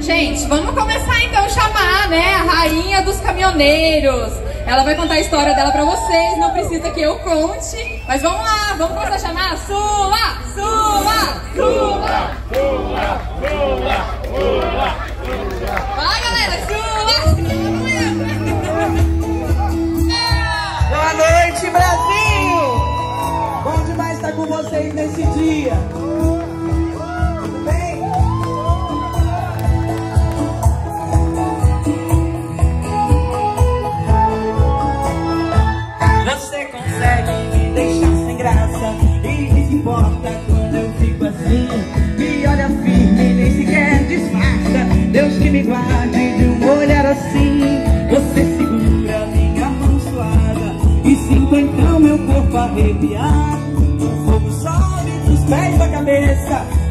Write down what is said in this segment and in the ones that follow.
Gente, vamos começar então a chamar, né, a rainha dos caminhoneiros. Ela vai contar a história dela pra vocês, não precisa que eu conte. Mas vamos lá, vamos começar a chamar. Sua, sua, sua. Sua, sua, sua, graça e desimporta quando eu fico assim. Me olha firme, nem sequer disfarça. Deus que me guarde de um olhar assim. Você segura minha mão suada e sinto então meu corpo arrepiar. Fogo sobe dos pés da cabeça.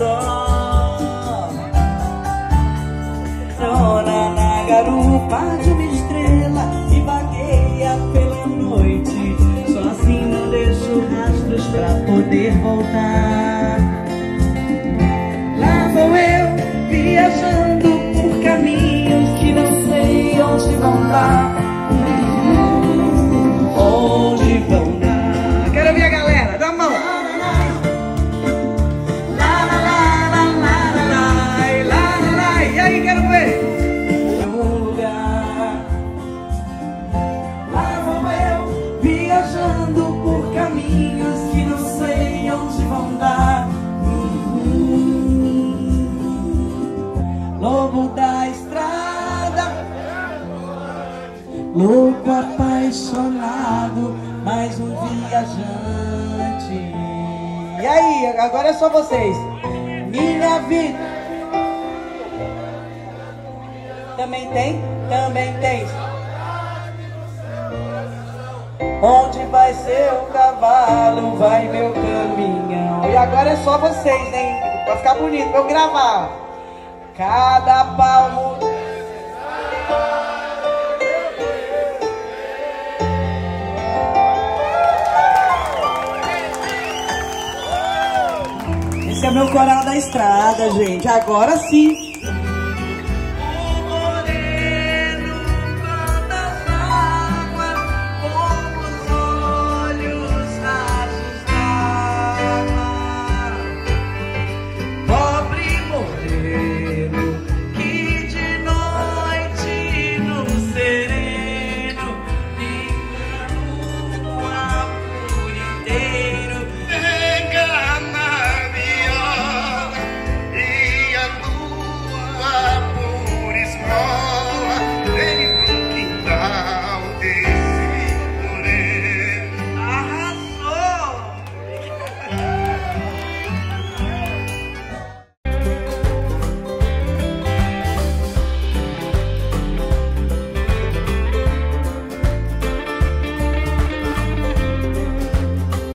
Só. Na garupa de uma estrela e vagueia pela noite. Só assim não deixo rastros pra poder voltar. Lá vou eu viajando por caminhos que não sei onde vão dar. Louco apaixonado, mais um viajante. E aí, agora é só vocês. Minha vida. Também tem? Também tem. Onde vai seu cavalo, vai meu caminhão. E agora é só vocês, hein? Pra ficar bonito, pra eu gravar. Cada palmo. Meu coral da estrada, gente. Agora sim.